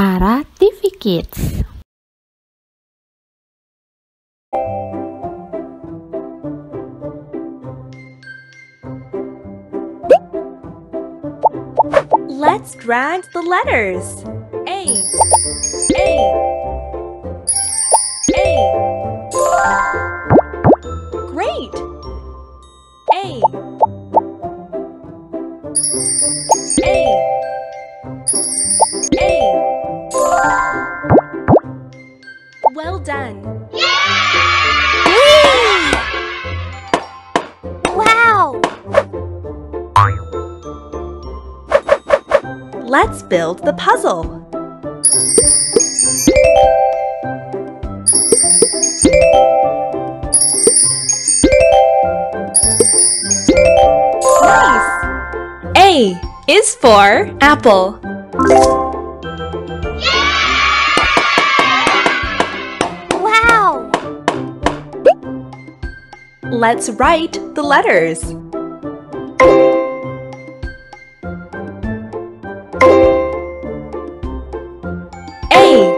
Araa TV Kids. Let's drag the letters. A. A. A. Great. A. A. Done. Wow! Let's build the puzzle. Nice! A is for apple. Let's write the letters. A.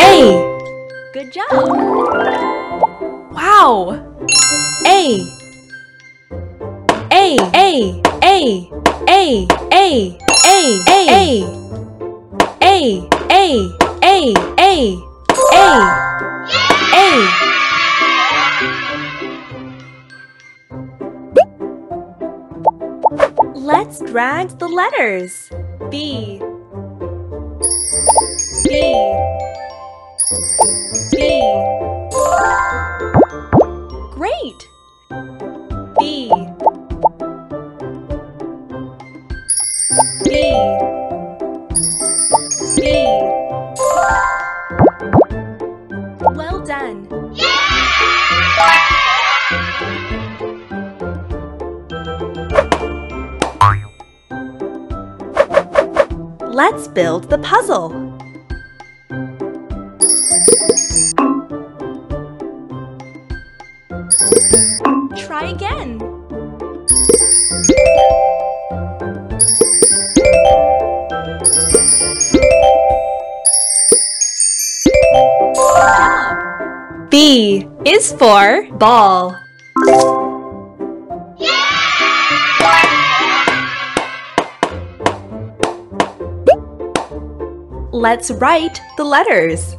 A. Good job. Wow. A. A. A. A. A. A A A A A A A A A Let's drag the letters. B B B Great. Let's build the puzzle. Try again. B is for ball. Let's write the letters.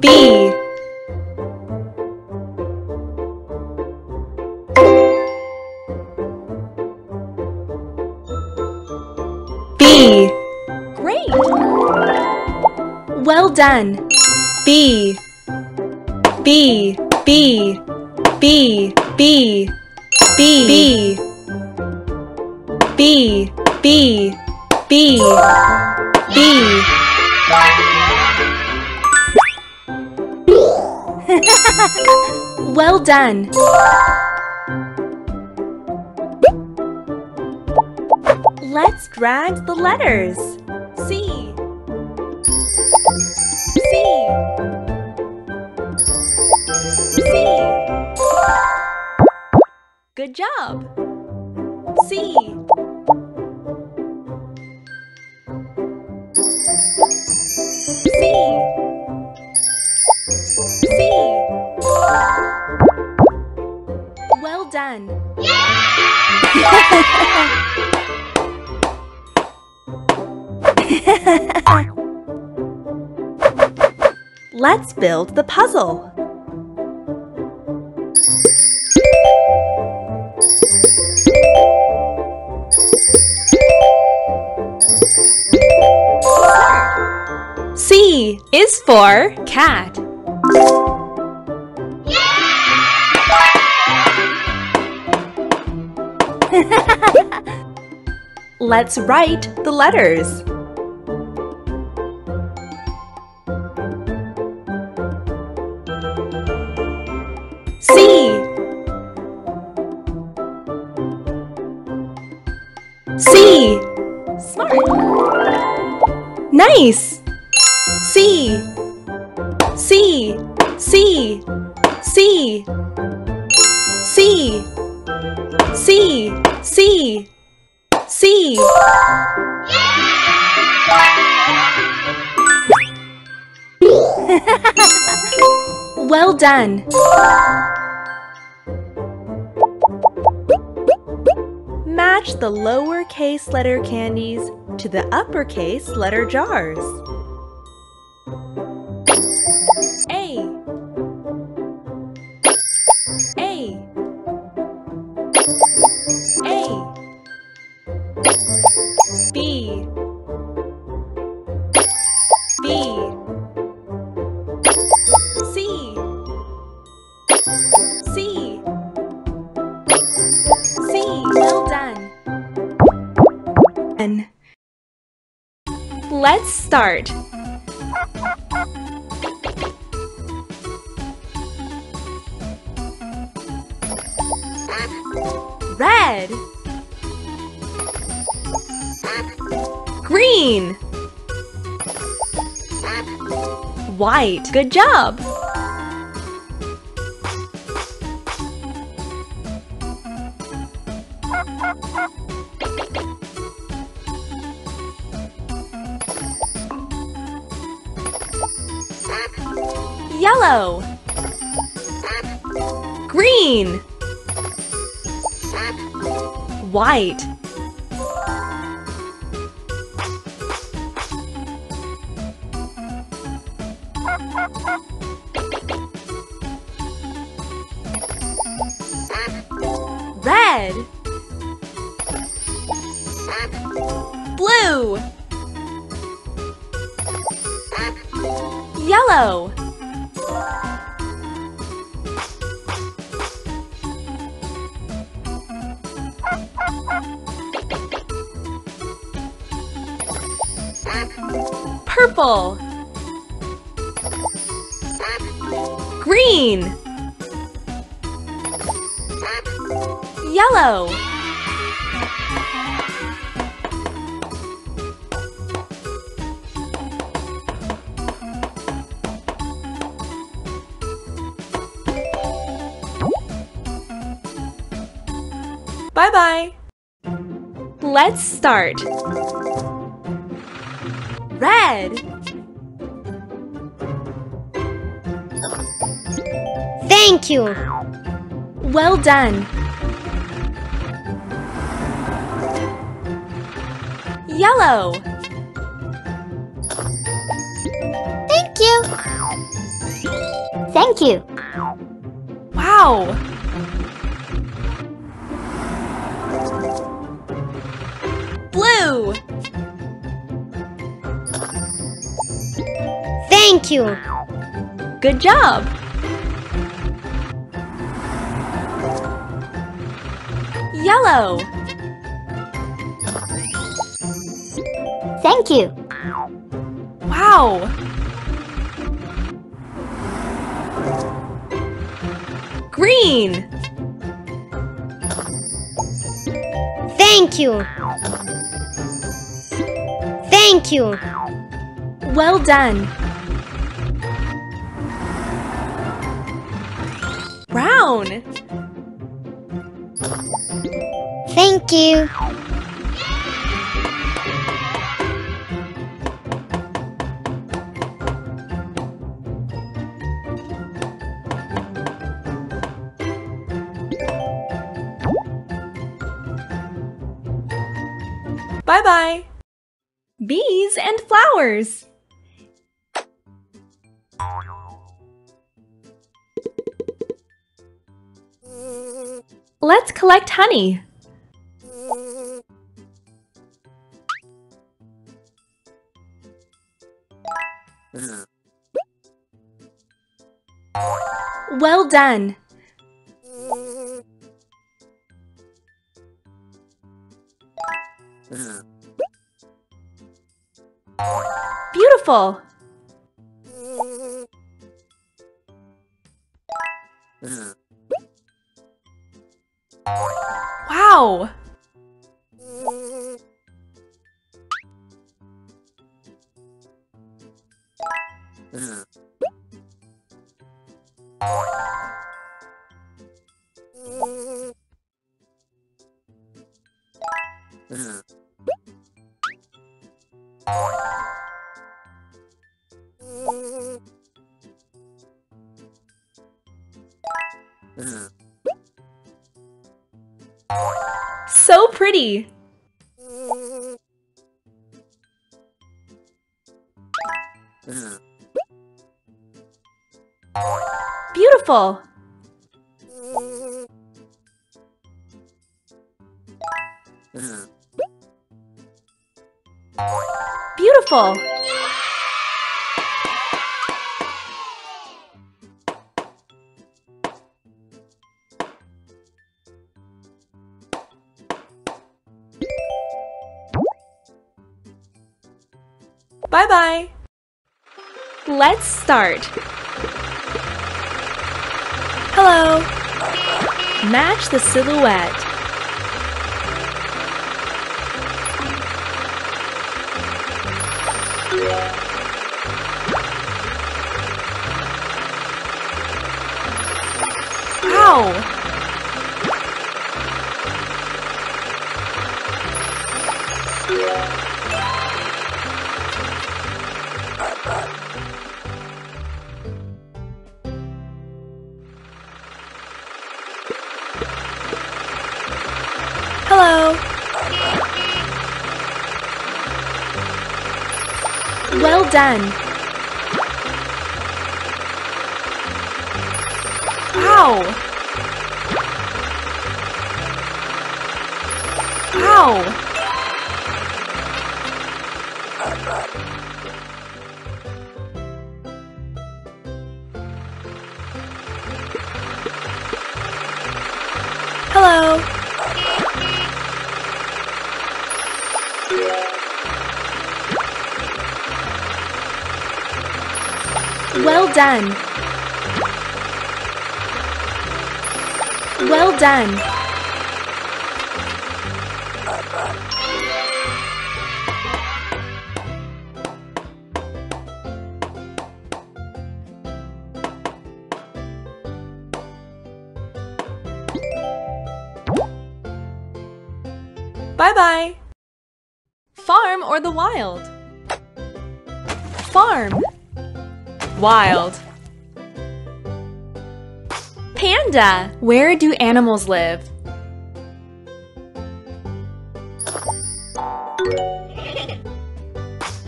B B Great! Well done. B B B B B B B B B B Well done. Let's drag the letters. C C. Good job. C. C. C. Well done. Let's build the puzzle. C is for cat. Let's write the letters. Nice. C. C. C. C. C. C. C. C. well done. Match the lowercase letter candies to the uppercase letter jars. Start. Red Green White Good job! Yellow. Green. White. Red. Blue. Yellow Green Yellow Bye-bye. Let's start. Red Thank you. Well done. Yellow Thank you. Thank you. Wow! Blue Thank you. Good job! Yellow Thank you. Wow! Green Thank you. Thank you. Well done! Brown Thank you. Bye bye! Bees and flowers! Let's collect honey. Well done! Beautiful! Wow! So pretty! Beautiful! Beautiful! Bye-bye! Let's start! Hello! Match the silhouette. Ow! Well done. Ow. Ow. Hello. Well done. Well done. Bye-bye. Farm or the wild? Farm. Wild. Panda. Where do animals live?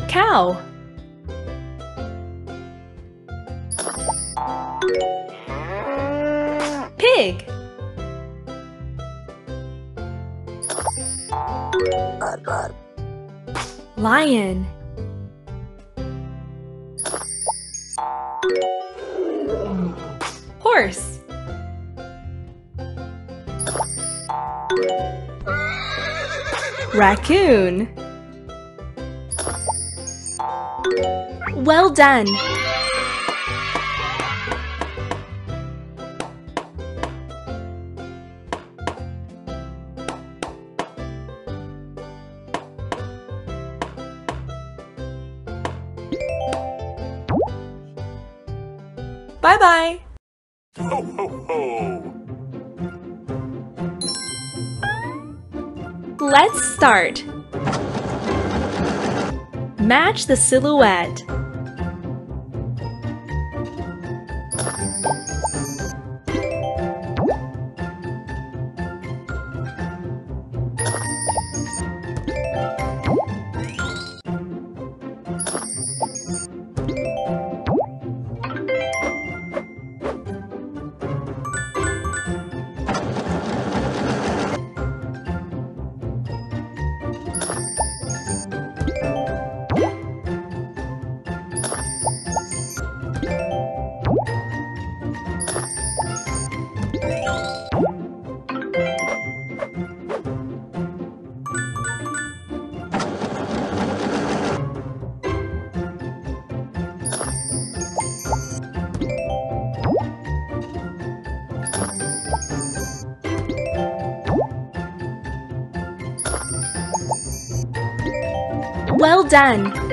Cow. Pig. Lion. Horse. Raccoon. Well done. Bye-bye. Let's start. Match the silhouette. Well done.